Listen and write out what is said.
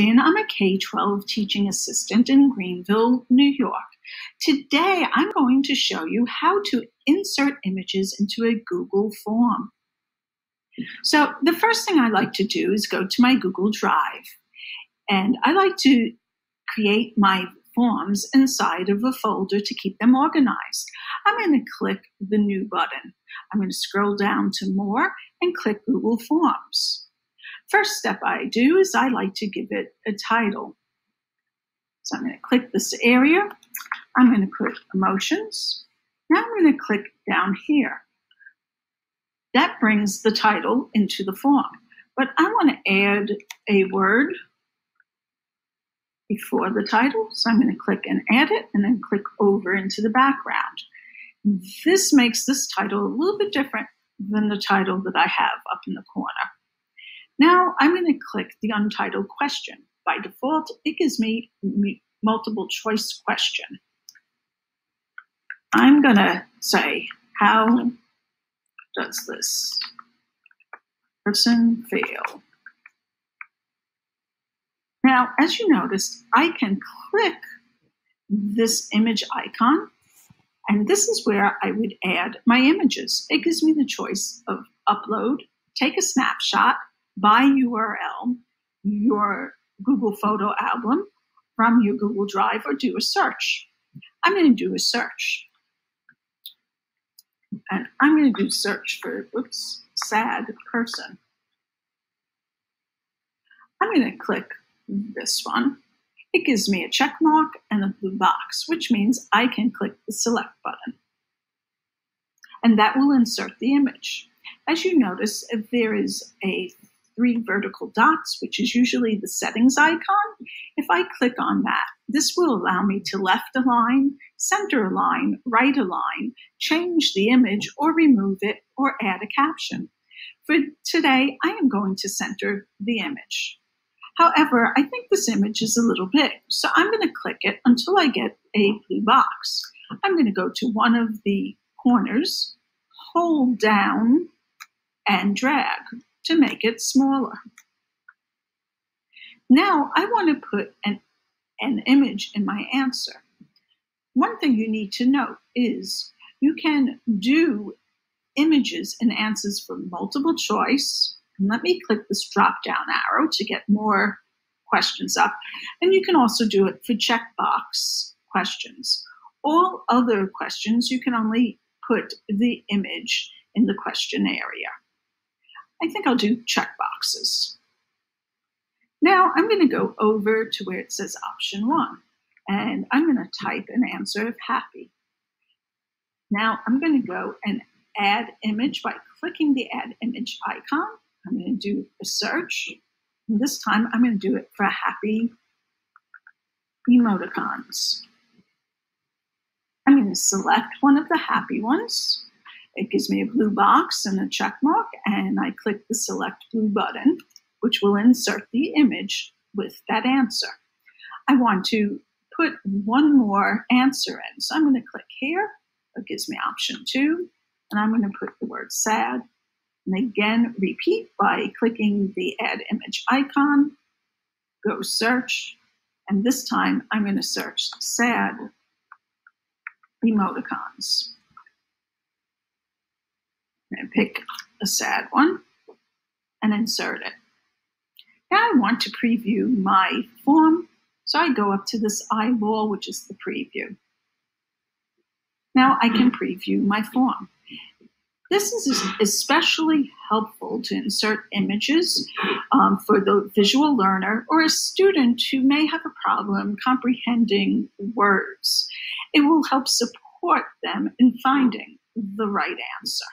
I'm a K 12 teaching assistant in Greenville, New York. Today, I'm going to show you how to insert images into a Google form. So, the first thing I like to do is go to my Google Drive, and I like to create my forms inside of a folder to keep them organized. I'm going to click the New button. I'm going to scroll down to More and click Google Forms. First step I do is I like to give it a title. So I'm going to click this area. I'm going to click Emotions. Now I'm going to click down here. That brings the title into the form. But I want to add a word before the title. So I'm going to click and add it and then click over into the background. This makes this title a little bit different than the title that I have up in the corner. Now I'm going to click the untitled question. By default, it gives me multiple choice question. I'm going to say, how does this person feel? Now, as you noticed, I can click this image icon, and this is where I would add my images. It gives me the choice of upload, take a snapshot, by URL your Google photo album from your Google Drive or do a search. I'm going to do a search. And I'm going to do search for, oops, sad person. I'm going to click this one. It gives me a check mark and a blue box, which means I can click the select button. And that will insert the image. As you notice, there is a three vertical dots, which is usually the settings icon. If I click on that, this will allow me to left align, center align, right align, change the image or remove it or add a caption. For today, I am going to center the image. However, I think this image is a little big, so I'm going to click it until I get a blue box. I'm going to go to one of the corners, hold down, and drag to make it smaller. Now I want to put an, an image in my answer. One thing you need to note is you can do images and answers for multiple choice. And let me click this drop down arrow to get more questions up. And you can also do it for checkbox questions. All other questions, you can only put the image in the question area. I think I'll do check boxes. Now I'm going to go over to where it says option one, and I'm going to type an answer of happy. Now I'm going to go and add image by clicking the add image icon. I'm going to do a search. And this time I'm going to do it for happy emoticons. I'm going to select one of the happy ones it gives me a blue box and a check mark, and I click the select blue button, which will insert the image with that answer. I want to put one more answer in. So I'm going to click here. It gives me option two, and I'm going to put the word sad. And again, repeat by clicking the add image icon, go search, and this time I'm going to search sad emoticons and pick a sad one and insert it. Now I want to preview my form, so I go up to this eyeball, which is the preview. Now I can preview my form. This is especially helpful to insert images um, for the visual learner or a student who may have a problem comprehending words. It will help support them in finding the right answer.